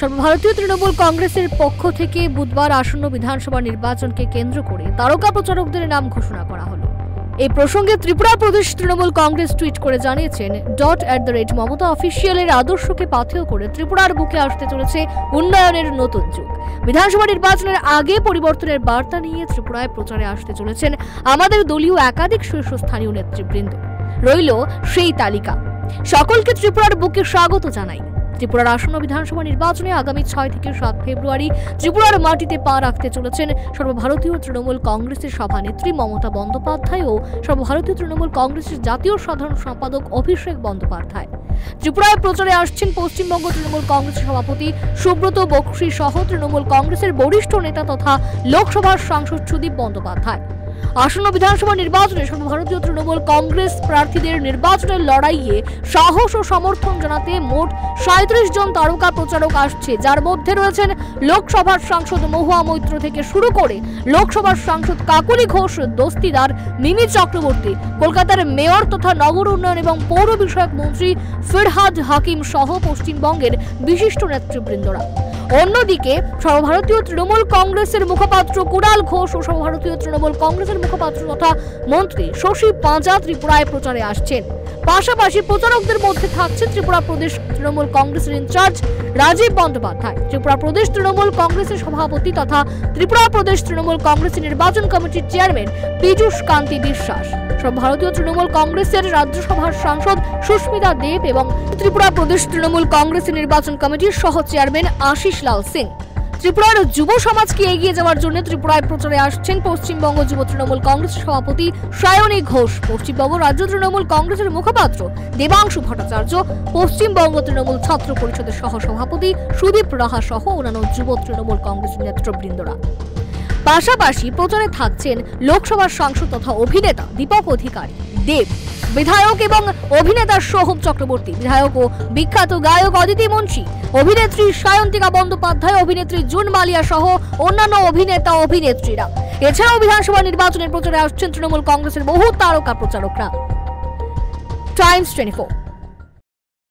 সর্বভারতীয় তৃণমূল কংগ্রেসের পক্ষ থেকে বুধবার আসন্ন বিধানসভা নির্বাচনকে কেন্দ্র করে তারকা প্রচারকদের নাম ঘোষণা করা হলো। এই প্রসঙ্গে ত্রিপুরা প্রদেশ তৃণমূল কংগ্রেস টুইট করে জানিয়েছেন, dot at the rate Mamata অফিসিয়ালের আদর্শকে পাথেয় করে ত্রিপুরার বুকে আসতে চলেছে উন্নয়নের নতুন যুগ। বিধানসভা নির্বাচনের আগে পরিবর্তনের বার্তা নিয়ে ত্রিপুরায় প্রচারে আসতে চলেছেন আমাদের দলীয় একাধিক শীর্ষস্থানীয় নেতৃবৃন্দ। রইল সেই তালিকা। সকলকে ত্রিপুরার বুকে স্বাগত জানাই। ত্রিপুরার আসন্ন বিধানসভা নির্বাচনে আগামী ছয় থেকে সাত ফেব্রুয়ারি ত্রিপুরার মাটিতে পা রাখতে চলেছেন সর্বভারতীয় তৃণমূল কংগ্রেসের সভানেত্রী মমতা বন্দ্যোপাধ্যায় ও সর্বভারতীয় তৃণমূল কংগ্রেসের জাতীয় সাধারণ সম্পাদক অভিষেক বন্দ্যোপাধ্যায়। ত্রিপুরায় প্রচারে আসছেন পশ্চিমবঙ্গ তৃণমূল কংগ্রেসের সভাপতি সুব্রত বক্সি সহ তৃণমূল কংগ্রেসের বরিষ্ঠ নেতা তথা লোকসভার সাংসদ সুদীপ বন্দ্যোপাধ্যায়। আসন্ন বিধানসভা নির্বাচনে সর্বভারতীয় তৃণমূল কংগ্রেস প্রার্থীদের নির্বাচনের লড়াইয়ে সাহস ও সমর্থন জানাতে মোট সাঁত্রিশ জন তারকা প্রচারক আসছে। যার মধ্যে রয়েছেন লোকসভার সাংসদ মহুয়া মৈত্র থেকে শুরু করে লোকসভার সাংসদ কাকুলি ঘোষ, দস্তিদার মিমি চক্রবর্তী, কলকাতার মেয়র তথা নগর উন্নয়ন এবং পৌর বিষয়ক মন্ত্রী ফিরহাদ হাকিম সহ পশ্চিমবঙ্গের বিশিষ্ট নেতৃবৃন্দরা। অন্যদিকে সর্বভারতীয় তৃণমূল কংগ্রেসের মুখপাত্র কুড়াল ঘোষ ও সর্বভারতীয় তৃণমূল কংগ্রেসের মুখপাত্র তথা মন্ত্রী শশী পাঁজা ত্রিপুরায় প্রচারে আসছেন। পাশাপাশি প্রচারকদের মধ্যে থাকছে ত্রিপুরা প্রদেশ তৃণমূল কংগ্রেসের ইনচার্জ রাজীব বন্দ্যোপাধ্যায়। ত্রিপুরা প্রদেশ তৃণমূল কংগ্রেসের সভাপতি তথা ত্রিপুরা প্রদেশ তৃণমূল কংগ্রেসের নির্বাচন কমিটির চেয়ারম্যান পীযূষ কান্তি বিশ্বাস। ভারতীয় তৃণমূল কংগ্রেসের রাজ্যসভার সাংসদ সুস্মিতা দেব এবং ত্রিপুরা প্রদেশ তৃণমূল কংগ্রেসের নির্বাচন কমিটির সহ চেয়ারম্যান আশিস লাল সিং। ত্রিপুরার যুব সমাজকে এগিয়ে যাওয়ার জন্য ত্রিপুরায় প্রচারে আসছেন পশ্চিমবঙ্গ যুব তৃণমূল কংগ্রেস সভাপতি সায়নী ঘোষ। পশ্চিমবঙ্গ রাজ্য তৃণমূল কংগ্রেসের মুখপাত্র দেবাংশু ভট্টাচার্য, পশ্চিমবঙ্গ তৃণমূল ছাত্র পরিষদের সহ সভাপতি সুদীপ রাহা সহ অন্যান্য যুব তৃণমূল কংগ্রেস নেতৃবৃন্দরা। পাশাপাশি প্রচারে থাকছেন লোকসভার সাংসদ তথা অভিনেতা দীপক অধিকারী দেব। বিধায়ক এবং অভিনেতা সোহম চক্রবর্তী। বিধায়ক ও বিখ্যাত গায়ক অদিতি মুন্সী, অভিনেত্রী সায়ন্তিকা বন্দ্যোপাধ্যায়, অভিনেত্রী জুন মালিয়া সহ অন্যান্য অভিনেতা অভিনেত্রীরা। এছাড়াও বিধানসভা নির্বাচনের প্রচারে আসছেন তৃণমূল কংগ্রেসের বহু তারকা প্রচারকরা। Times twenty